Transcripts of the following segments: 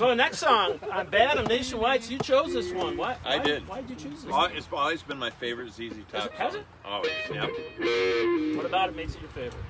So the next song, I'm bad, I'm nationwide. So you chose this one. Why? I why- did. Why did you choose this? One? It's always been my favorite ZZ Top. it- has it? Always. Yep. What about it makes it your favorite?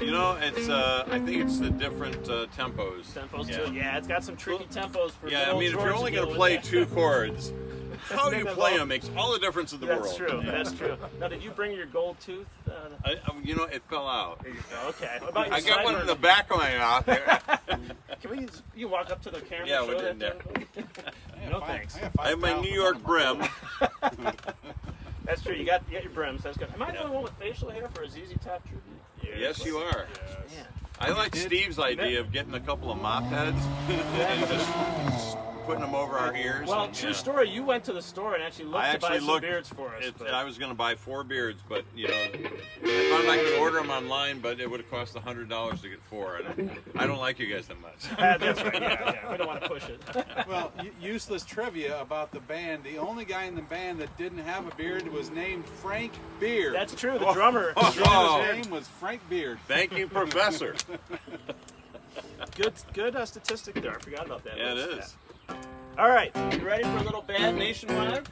You know, it's. Uh, I think it's the different uh, tempos. Tempos yeah. too. Yeah, it's got some tricky tempos for. Yeah, I mean, if George you're only going to play two chords, how you play them makes all the difference in the That's world. That's true. Yeah. That's true. Now, did you bring your gold tooth? Uh, I, you know, it fell out. there you go. Okay. What about your I got one in the back of my eye. there. Can we? You walk up to the camera. Yeah, we did, that yeah. thing? No thanks. I have my New York brim. That's true. You got you got your brims. That's good. Am I the only one with facial hair for a ZZ Top tribute? Yes, you are. Man. I like Steve's idea of getting a couple of mop heads and just putting them over our ears. Well, and, true yeah. story. You went to the store and actually looked I to buy actually some beards for us. it- but- I was going to buy four beards, but you know, I found I could order them online, but it would have cost hundred dollars to get four. And I don't like you guys that much. Uh, that's right. Yeah, yeah. We don't want to push it. Well, useless trivia about the band. The only guy in the band that didn't have a beard was named Frank Beard. That's true. The drummer. Oh, The drummer's oh. His name. name was Frank Beard. Thank you, Professor. Good, good uh, statistic there. I forgot about that. Yeah, it Let's- is. All right, you ready for a little bad nationwide? Let's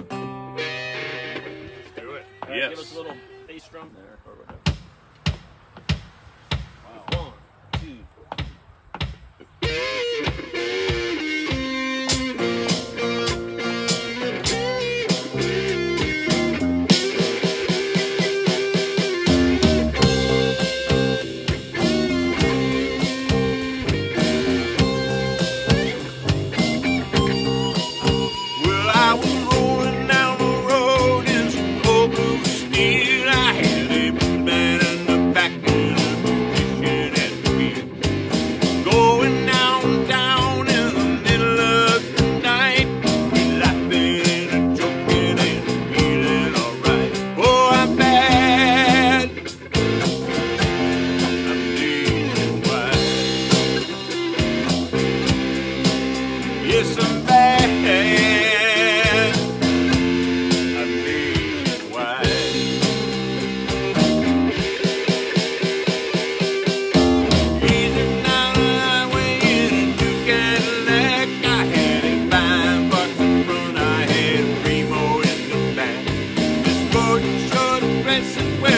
Do it. Right, Yes. Give us a little bass drum there.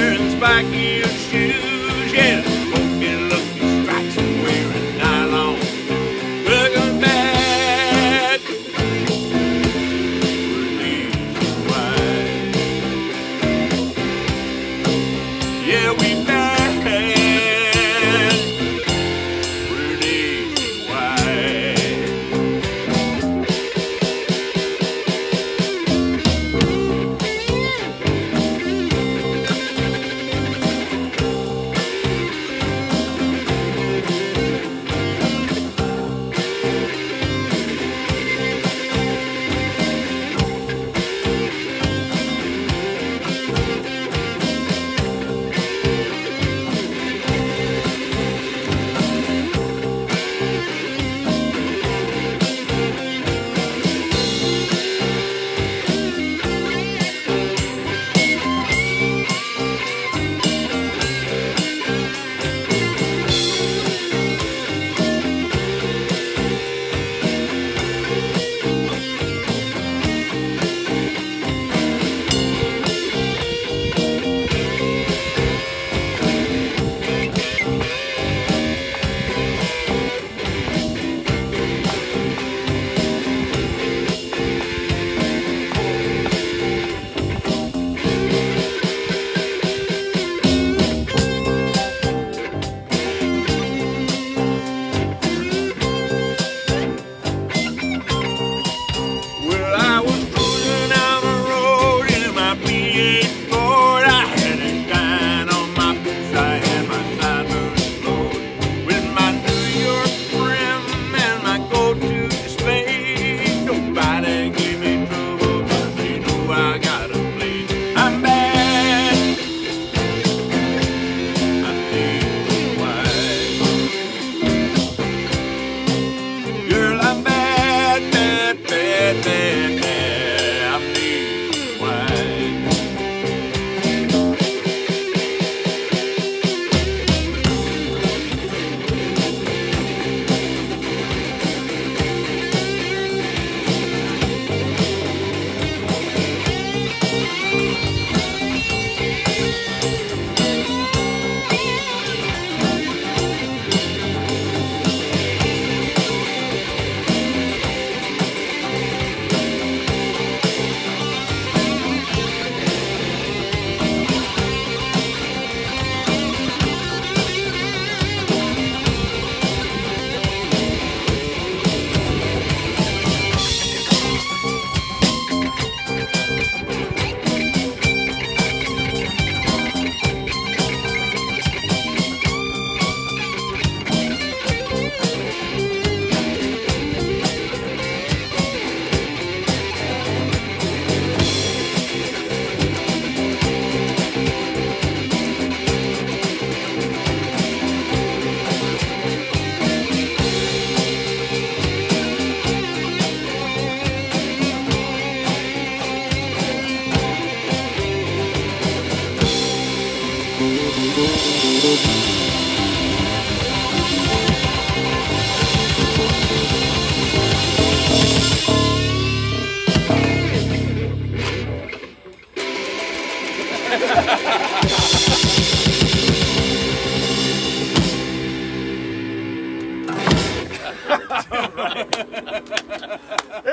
wearing spiky shoes. Yeah, smoking, looking, strikes, and wearing nylon. Looking back, release wide. Yeah, we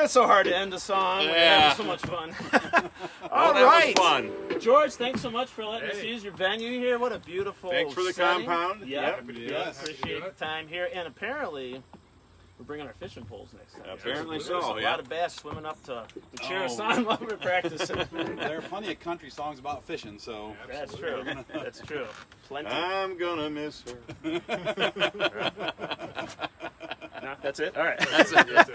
it's so hard to end a song. Yeah. We're having so much fun. All well, right. fun. George. Thanks so much for letting us use your venue here. What a beautiful. Place. Thanks for the setting. compound. Yeah, Yep. Happy to do yeah. it. Appreciate the time here, and apparently. We're bringing our fishing poles next time. Apparently There's so, a yeah. lot of bass swimming up to the chair Oh. of sign while we're practicing. There are plenty of country songs about fishing, so That's true. That's true. Plenty. I'm gonna miss her. No, that's it. All right. That's it.